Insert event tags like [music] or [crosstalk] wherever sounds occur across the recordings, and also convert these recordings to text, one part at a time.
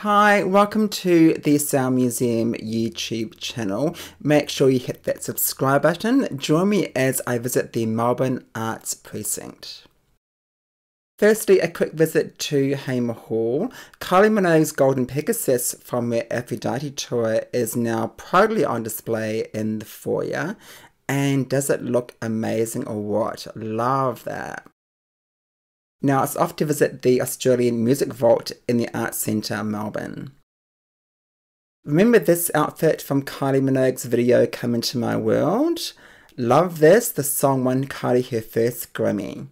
Hi, welcome to the Sound Museum YouTube channel. Make sure you hit that subscribe button. Join me as I visit the Melbourne Arts Precinct. Firstly, a quick visit to Hamer Hall. Kylie Minogue's Golden Pegasus from her Aphrodite tour is now proudly on display in the foyer. And does it look amazing or what? Love that. Now it's off to visit the Australian Music Vault in the Arts Centre, Melbourne. Remember this outfit from Kylie Minogue's video Come Into My World? Love this, the song won Kylie her first Grammy.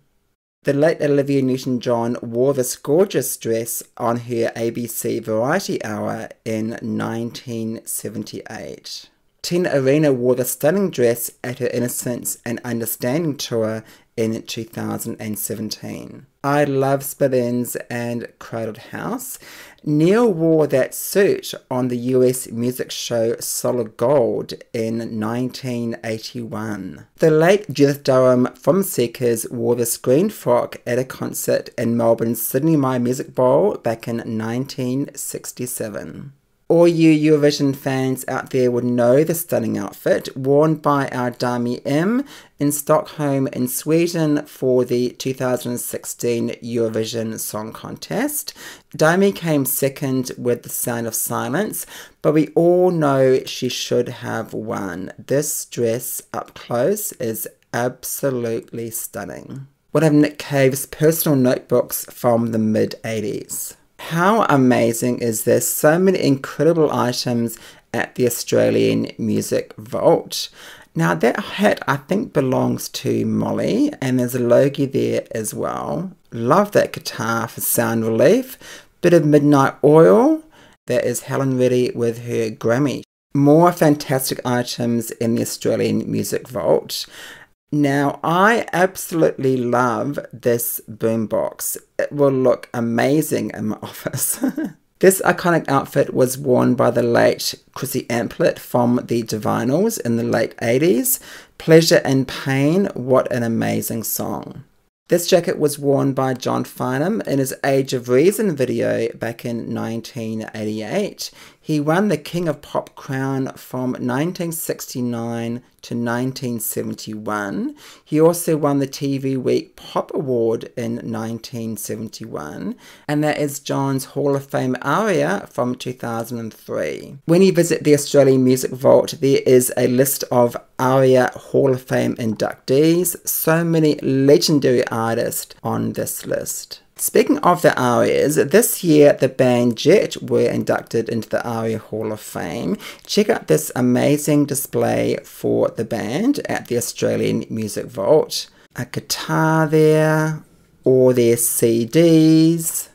The late Olivia Newton-John wore this gorgeous dress on her ABC Variety Hour in 1978. Tina Arena wore the stunning dress at her Innocence and Understanding tour in 2017. I love Split Enz Crowded House. Neil wore that suit on the US music show Solid Gold in 1981. The late Judith Durham from Seekers wore the green frock at a concert in Melbourne's Sydney Myer Music Bowl back in 1967. All you Eurovision fans out there would know the stunning outfit worn by our Dami Im in Stockholm in Sweden for the 2016 Eurovision Song Contest. Dami came second with The Sound of Silence, but we all know she should have won. This dress up close is absolutely stunning. One of Nick Cave's personal notebooks from the mid 80s. How amazing is this? So many incredible items at the Australian Music Vault. Now that hat I think belongs to Molly and there's a Logie there as well. Love that guitar for sound relief. Bit of Midnight Oil. That is Helen Reddy with her Grammy. More fantastic items in the Australian Music Vault. Now, I absolutely love this boombox. It will look amazing in my [laughs] office. [laughs] this iconic outfit was worn by the late Chrissy Amphlett from the Divinyls in the late 80s. Pleasure and Pain, what an amazing song. This jacket was worn by John Farnham in his Age of Reason video back in 1988. He won the King of Pop crown from 1969 to 1971. He also won the TV Week Pop Award in 1971, and that is John's Hall of Fame aria from 2003. When you visit the Australian Music Vault, there is a list of ARIA Hall of Fame inductees, so many legendary artists on this list. Speaking of the ARIAs, this year the band Jet were inducted into the ARIA Hall of Fame. Check out this amazing display for the band at the Australian Music Vault. A guitar there, all their CDs,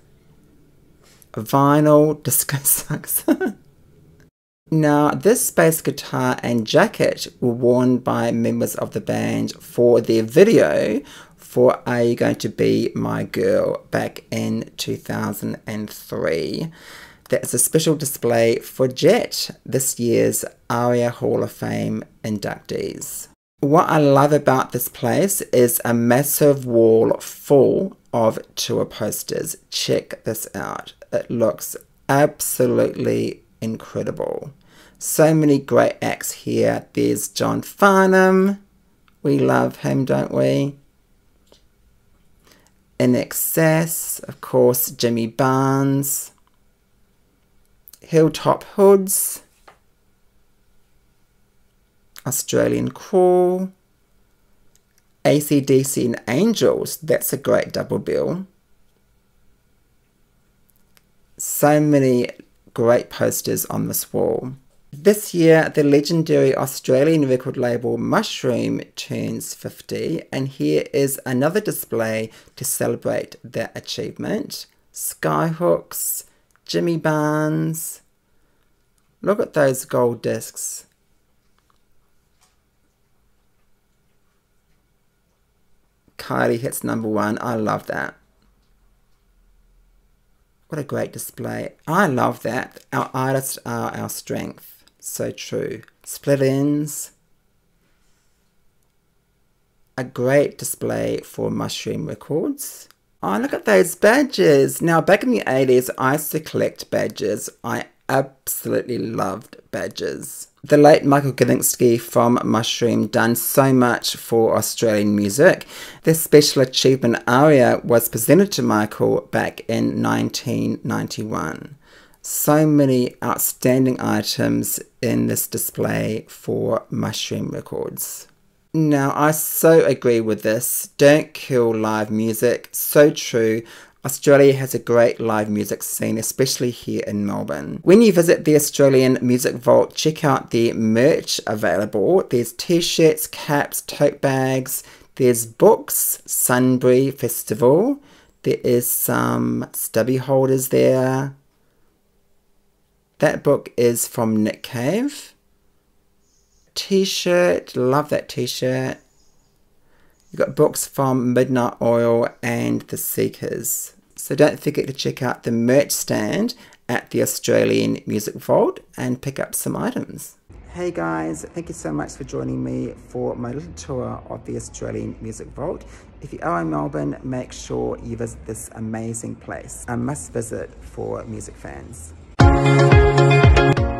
vinyl, [laughs] disco sucks. [laughs] Now, this bass guitar and jacket were worn by members of the band for their video for Are You Going to Be My Girl back in 2003. That's a special display for Jet, this year's ARIA Hall of Fame inductees. What I love about this place is a massive wall full of tour posters. Check this out. It looks absolutely incredible. So many great acts here. There's John Farnham. We love him, don't we? INXS, of course, Jimmy Barnes, Hilltop Hoods, Australian Crawl, ACDC and Angels, that's a great double bill. So many great posters on this wall. This year, the legendary Australian record label Mushroom turns 50, and here is another display to celebrate that achievement. Skyhooks, Jimmy Barnes. Look at those gold discs. Kylie hits number one. I love that. What a great display. I love that. Our artists are our strength. So true. Split Enz. A great display for Mushroom Records. Oh, look at those badges. Now, back in the 80s, I used to collect badges. I absolutely loved badges. The late Michael Gudinski from Mushroom done so much for Australian music. This special achievement aria was presented to Michael back in 1991. So many outstanding items in this display for Mushroom Records. Now, I so agree with this. Don't kill live music. So true. Australia has a great live music scene, especially here in Melbourne. When you visit the Australian Music Vault, check out the merch available. There's t-shirts, caps, tote bags, there's books, Sunbury Festival, there is some stubby holders there. That book is from Nick Cave t-shirt. Love that t-shirt. You've got books from Midnight Oil and The Seekers. So don't forget to check out the merch stand at the Australian Music Vault and pick up some items. Hey guys, thank you so much for joining me for my little tour of the Australian Music Vault. If you are in Melbourne, make sure you visit this amazing place. A must visit for music fans. Bye.